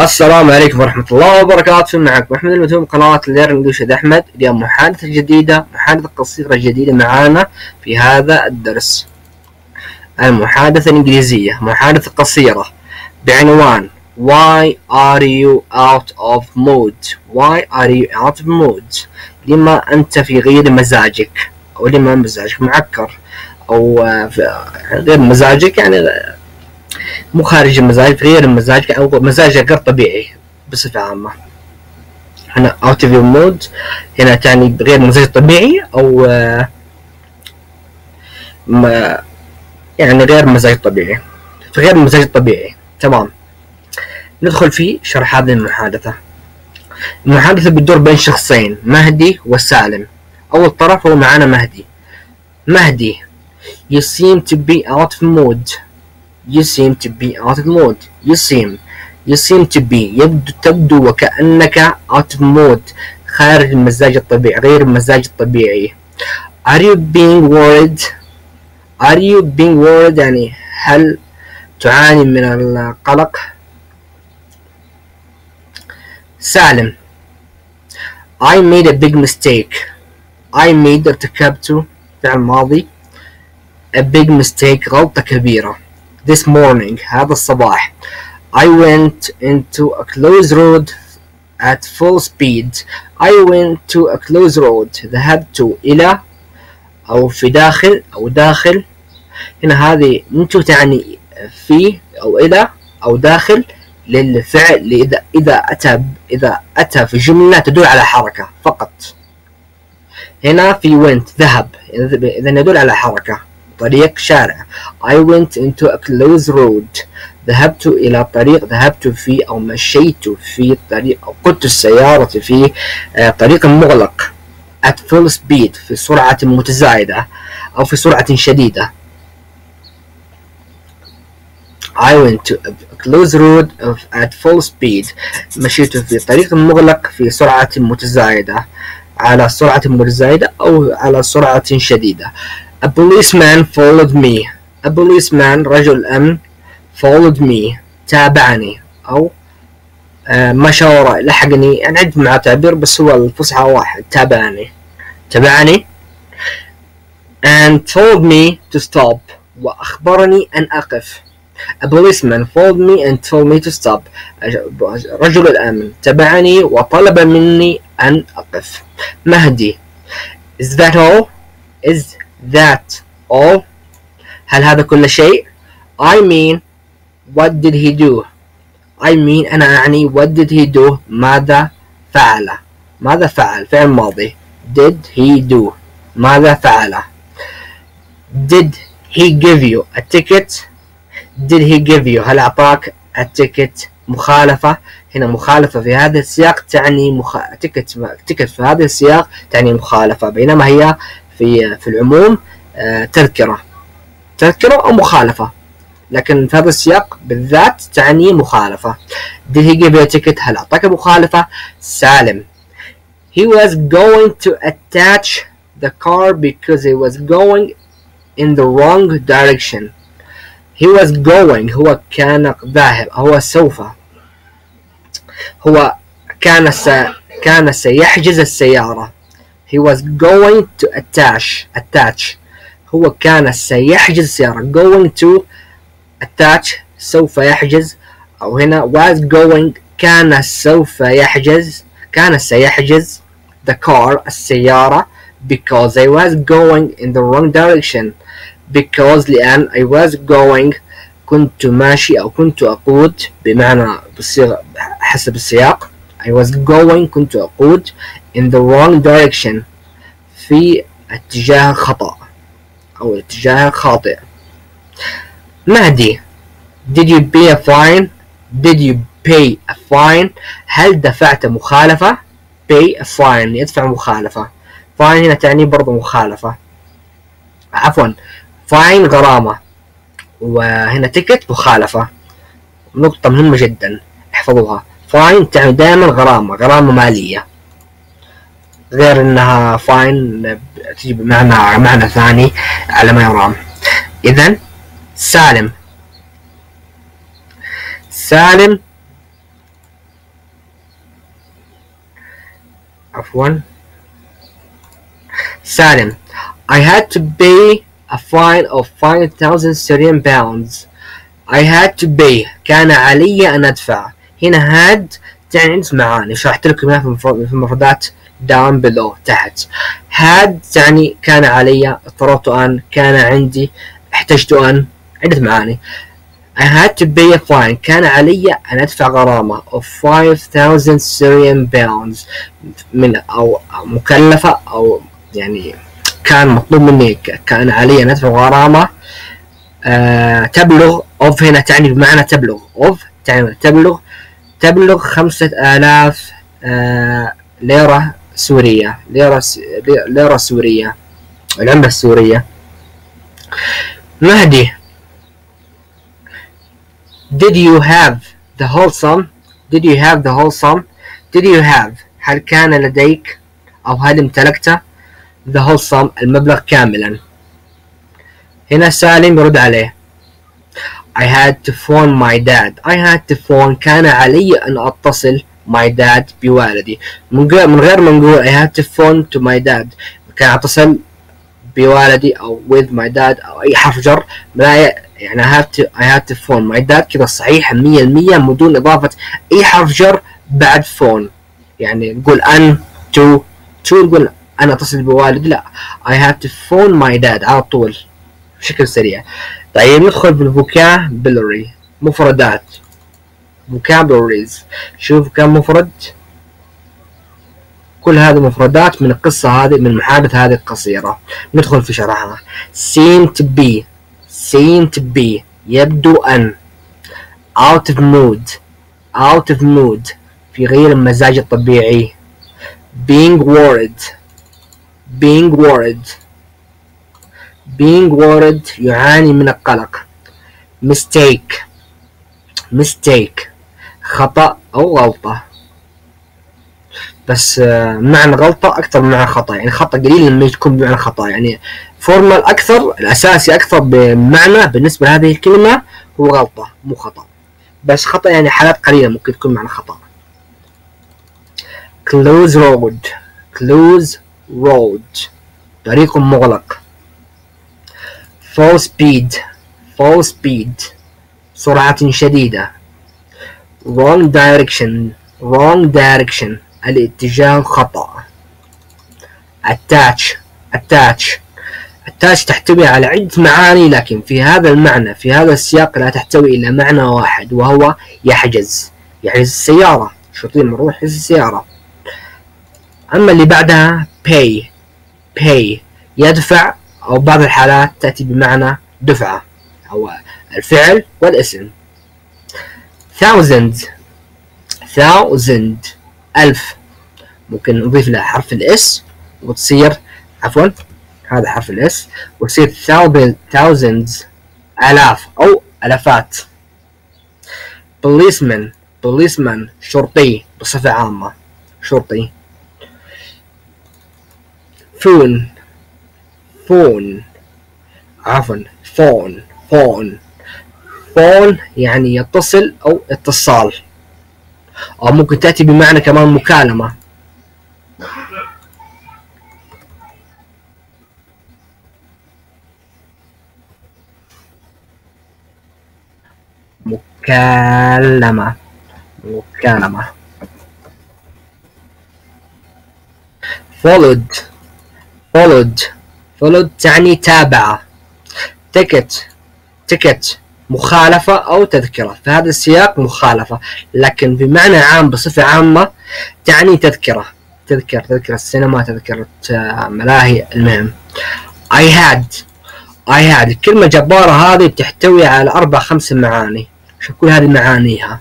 السلام عليكم ورحمة الله وبركاته معكم أحمد المتوم قناة ليرن انجلش أحمد اليوم محادثة جديدة محادثة قصيرة جديدة معانا في هذا الدرس المحادثة الإنجليزية محادثة قصيرة بعنوان Why are you out of mood? Why are you out of mood? لما أنت في غير مزاجك أو لما مزاجك معكر أو غير مزاجك يعني مو خارج المزاج غير المزاج أو مزاجه غير طبيعي بصفة عامة. هنا of your mood هنا تعني غير مزاج طبيعي أو آه، ما يعني غير مزاج طبيعي. غير المزاج الطبيعي تمام. ندخل في شرح هذه المحادثة. المحادثة بتدور بين شخصين مهدي وسالم. أول طرف هو معانا مهدي. مهدي You seem to be out of mood. You seem to be out of mood. You seem You seem to be يبدو تبدو وكأنك out of mood خارج المزاج الطبيعي غير المزاج الطبيعي Are you being worried? Are you being worried يعني هل تعاني من القلق؟ سالم I made a big mistake I made ارتكبت فعل ماضي a big mistake غلطة كبيرة this morning هذا الصباح. I went into a closed road at full speed. I went to a closed road. ذهبت إلى أو في داخل أو داخل. هنا هذه انتو تعني في أو إلى أو داخل للفعل إذا إذا أتى إذا أتى في جملة تدل على حركة فقط. هنا في went ذهب. إذا يدل على حركة. طريق شارع. I went into a closed road. ذهبت إلى طريق ذهبت في أو مشيت في طريق أو قدت السيارة في آه، طريق مغلق. At full speed في سرعة متزايدة أو في سرعة شديدة. I went to a closed road at full speed. مشيت في طريق مغلق في سرعة متزايدة. على سرعة متزايدة أو على سرعة شديدة. A policeman followed me. A policeman رجل أمن followed me. تابعني. أو آه مشى وراي لحقني. يعني عد مع تعبير بس هو الفصحى واحد. تابعني. تابعني. And told me to stop. وأخبرني أن أقف. A policeman followed me and told me to stop. رجل الأمن. تبعني وطلب مني أن أقف. مهدي. Is that all? Is that all هل هذا كل شيء؟ I mean what did he do? I mean أنا أعني what did he do ماذا فعل؟ ماذا فعل؟ فعل ماضي. Did he do ماذا فعل؟ Did he give you a ticket? Did he give you هل أعطاك a ticket مخالفة؟ هنا مخالفة في هذا السياق تعني مخ... تكت تكت في هذا السياق تعني مخالفة. بينما هي في في العموم آه، تذكرة. تذكرة أو مخالفة. لكن في هذا السياق بالذات تعني مخالفة. did he give you a ticket هل أعطاك مخالفة؟ سالم. He was going to attach the car because he was going in the wrong direction. He was going. هو كان ذاهب. هو سوف. هو كان س... كان سيحجز السيارة. he was going to attach attach هو كان سيحجز السيارة going to attach سوف يحجز أو هنا was going كان سوف يحجز كان سيحجز the car السيارة because I was going in the wrong direction because لأن I was going كنت ماشي أو كنت أقود بمعنى بصيغة حسب السياق I was going كنت أقود In the wrong direction في اتجاه خطأ أو اتجاه خاطئ. مهدي did you pay a fine did you pay a fine هل دفعت مخالفة؟ pay a fine يدفع مخالفة. fine هنا تعني برضو مخالفة. عفوا fine غرامة. وهنا تكت مخالفة. نقطة مهمة جدا احفظوها. فاين تعني دائما غرامة غرامة مالية. غير إنها فاين تجي بمعنى معنى ثاني على ما يرام. اذا سالم. سالم. عفوا. سالم. I had to pay a fine of 5000 Syrian pounds. I had to pay. كان علي أن أدفع. هنا had تعني معاني. شرحت لكم في المفردات. Down below تحت. had تعني كان علي اضطررت أن كان عندي احتجت أن عدة معاني. I had to pay a fine. كان علي أن أدفع غرامة of 5000 Syrian pounds من أو مكلفة أو يعني كان مطلوب مني. كان علي أن أدفع غرامة آه تبلغ of هنا تعني بمعنى تبلغ. of تعني تبلغ تبلغ خمسة آلاف آه ليرة سورية ليرة ليرة سورية العملة السورية مهدي. Did you have the whole sum? Did you have the whole sum? Did you have? هل كان لديك أو هل امتلكت the whole sum المبلغ كاملا؟ هنا سالم يرد عليه. I had to phone my dad. I had to phone. كان علي أن أتصل my dad بوالدي من غير ما نقول I had to phone to my dad. كان أتصل بوالدي أو with my dad أو أي حرف جر. لا يعني I had to I had to phone. My dad كذا صحيح 100% من دون إضافة أي حرف جر بعد phone. يعني نقول أن to to نقول أنا أتصل بوالدي لا. I had to phone my dad على طول. بشكل سريع. طيب ندخل بالفوكابلري مفردات. Vocabularies. شوف كم مفرد. كل هذه مفردات من القصة هذه من المحادثة هذه القصيرة. ندخل في شرحها. Seem to be seem to be يبدو أن. Out of mood. Out of mood. في غير المزاج الطبيعي. Being worried. Being worried. Being worried يعاني من القلق. Mistake. Mistake. خطأ أو غلطة. بس معنى غلطة أكثر من معنى خطأ. يعني خطأ قليل لما يكون بمعنى خطأ. يعني فورمال أكثر الأساسي أكثر بمعنى بالنسبة لهذه الكلمة هو غلطة مو خطأ. بس خطأ يعني حالات قليلة ممكن تكون معنى خطأ. Close road. Close road. طريق مغلق. Full speed. Full speed. سرعة شديدة. Wrong direction. Wrong direction. الاتجاه خطأ. Attach. Attach. Attach تحتوي على عدة معاني لكن في هذا المعنى في هذا السياق لا تحتوي إلا معنى واحد وهو يحجز. يحجز السيارة. شرطي المرور يحجز السيارة. أما اللي بعدها pay. Pay. يدفع أو بعض الحالات تأتي بمعنى دفعة أو الفعل والاسم. Thousand. Thousand. ألف. ممكن نضيف لها حرف ال S وتصير عفوا هذا حرف ال S وتصير thousands آلاف أو ألفات policeman. Policeman. شرطي بصفة عامة. شرطي. Phone. Phone. عفوا. Phone. Phone. Phone يعني يتصل أو اتصال. أو ممكن تأتي بمعنى كمان مكالمة. مكالمة. مكالمة. followed. followed. followed تعني تابع. ticket. ticket. مخالفة أو تذكرة. في هذا السياق مخالفة لكن بمعنى عام بصفة عامة تعني تذكرة. تذكر تذكرة السينما تذكرة آه، ملاهي. المهم I had I had. الكلمة جبارة هذه بتحتوي على أربع خمس معاني. شوف كل هذه معانيها؟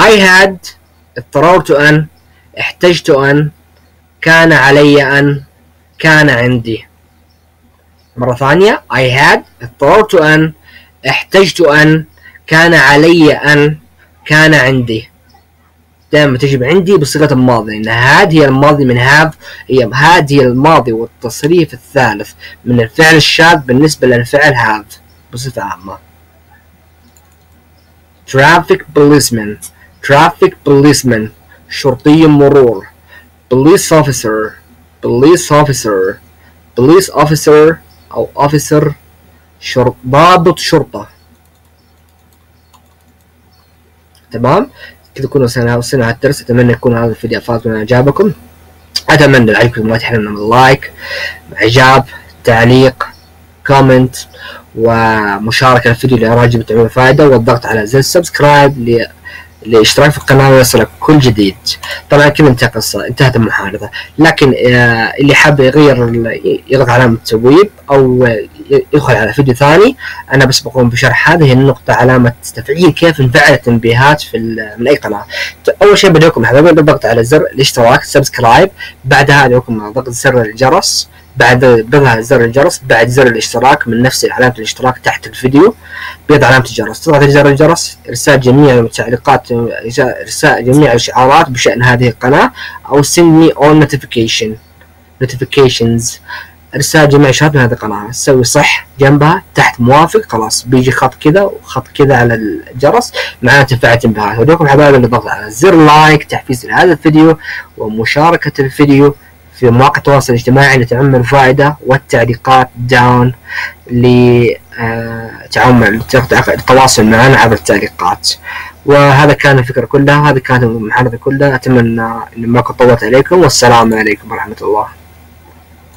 I had اضطررت أن احتجت أن كان علي أن كان عندي. مرة ثانية I had اضطررت أن احتجت أن كان علي أن كان عندي. دائما تجي عندي بصيغة الماضي لأن had هي الماضي من have هي had هي الماضي والتصريف الثالث من الفعل الشاذ بالنسبة للفعل have بصفة عامة. Traffic policeman traffic policeman شرطي مرور police officer police officer police officer أو officer شرط ضابط شرطة. تمام؟ كذا كنا وصلنا على الدرس. أتمنى يكون هذا الفيديو أفادكم وأعجابكم أتمنى عليكم ما تحرمنا من like إعجاب تعليق comment ومشاركة الفيديو لأجل بتعم الفائدة والضغط على زر subscribe لاشتراك في القناة ويصلك كل جديد. طبعا كذا انتهى قصة انتهت المحادثة. لكن آه، اللي حاب يغير يضغط علامة تبويب أو يدخل على فيديو ثاني. أنا بس بقوم بشرح هذه النقطة علامة تفعيل كيف نفعل التنبيهات في من أي قناة. أول شيء بدعوكم حبايبي بالضغط على زر الاشتراك subscribe بعدها ادعوكم ضغط زر الجرس. بعد بضغط زر الجرس بعد زر الاشتراك من نفس علامة الاشتراك تحت الفيديو. بيضع علامة الجرس. تضغط على زر الجرس إرسال جميع التعليقات إرسال جميع الإشعارات بشأن هذه القناة أو send me all notification notifications. إرسال جميع من هذه القناة. تسوي صح جنبها تحت موافق خلاص. بيجي خط كذا وخط كذا على الجرس معناته تفعيل التنبيهات وادعوكم حبايبي الضغط على زر like تحفيز لهذا الفيديو ومشاركة الفيديو في مواقع التواصل الاجتماعي لتعم الفائدة والتعليقات داون لتعامل التواصل معنا عبر التعليقات. وهذا كان الفكرة كلها هذه كانت المحاضرة كلها أتمنى أن ما كنت طولت عليكم. والسلام عليكم ورحمة الله.